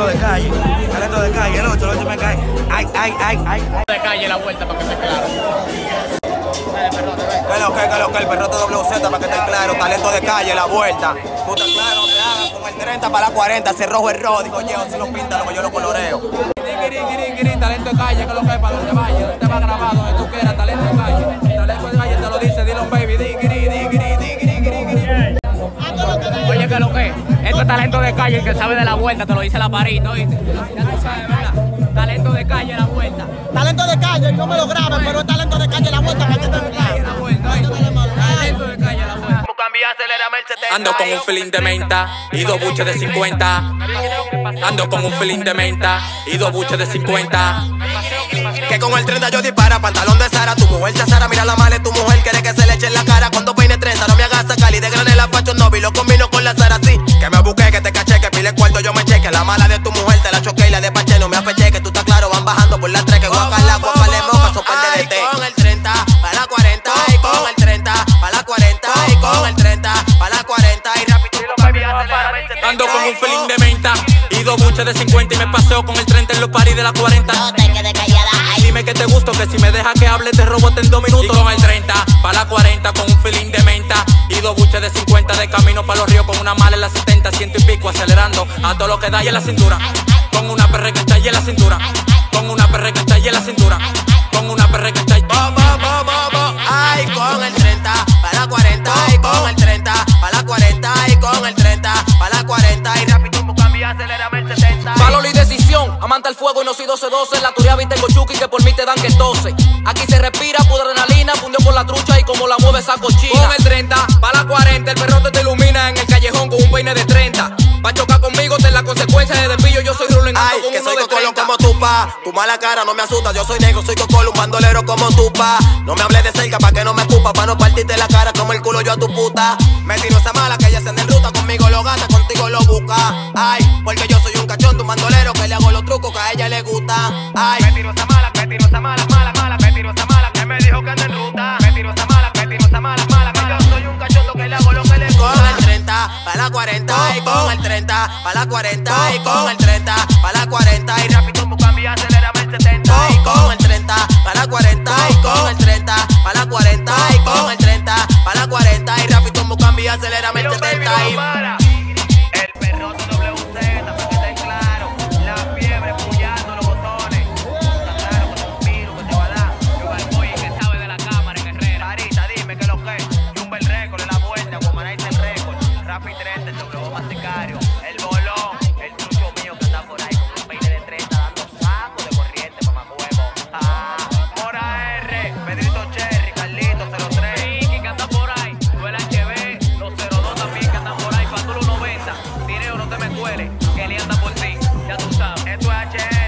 talento de calle, talento de calle, el 8, el 8 me cae. Ay, ay, ay, ay. De calle la vuelta para que esté claro. Que lo que, que lo que, el perrote WZ para que esté claro, talento de calle, la vuelta. Puta claro, te hagas con el 30 para la 40, si rojo es rojo, digo yo, si lo pinta, lo que yo lo coloreo. talento de calle, que lo que para donde vaya, donde va grabado, donde tú quieras, talento de calle. Talento de calle te lo dice, dilo baby, digiri, talento de calle, el que sabe de la vuelta, te lo dice la parita, ¿oíste? Ya tú sabes, ¿verdad? Talento de calle, la vuelta. Talento de calle, no me lo graben, pero es talento de calle la vuelta para que te Calle, la vuelta. Talento de calle, la vuelta. Ando con un feeling de menta y dos buches de 50. Ando con un feeling de menta y dos buches de 50. Que con el 30 yo dispara, pantalón de Sara, tu mujer te Sara, mira la mala, tu mujer quiere que se le eche en la cara cuando peine 30, no me hagas sacar y de granela facho no vi, lo combino con la Sara, sí, que me busqué, la mala de tu mujer te la choqué y la despaché, no me apeché, que tú estás claro, van bajando por la 3, que guaca la guapa le moca, so de té. Con el 30, para la 40, y con el 30, para la 40, y con el 30, para la 40, y rápido, Ando con un feeling de menta y dos buches de 50 y me paseo con el 30 en los paris de la 40. No te quedes callada, ay. Dime que te gusto, que si me dejas que hable te robo en dos minutos. Y con el 30, para la 40, con un feeling de menta. Y dos buches de 50 de camino para los ríos con una mala en la 70, y acelerando a todo lo que da y en la cintura. Con una perra que está ahí en la cintura. Con una perra que está ahí en la cintura. Con una perra que está ahí. Bo, bo, bo, bo, bo. Ay, con el 30, para la 40, y con el 30, para la 40, y con el 30, para la 40, y rápido, cambia, acelérame el 70. Valor y decisión, amante al fuego y no soy 12-12. La turia viste con Chucky que por mí te dan que tose. Aquí se respira pura adrenalina, fundió por la trucha y como la mueve esa cochina. Con el 30, para la 40, el perrote te ilumina en el callejón con un peine de 30. Va a chocar conmigo, ten la consecuencia de desvío. Yo soy ruling Ay, con que uno soy 30. como tu pa. Tu mala cara no me asusta, yo soy negro, soy cocolo, un bandolero como tu pa. No me hables de cerca pa' que no me escupa, pa' no partirte la cara como el culo yo a tu puta. Me tiro esa mala que ella se en ruta, conmigo lo gasta, contigo lo busca. Ay, porque yo soy un cachón, tu bandolero que le hago los trucos que a ella le gusta. Ay, me tiro esa mala, me tiro esa mala, el 30, para la 40, y con el 30, para la ahí, Faturo 90, Tireo no te me cuele, que anda por ti, ya tú sabes. HR,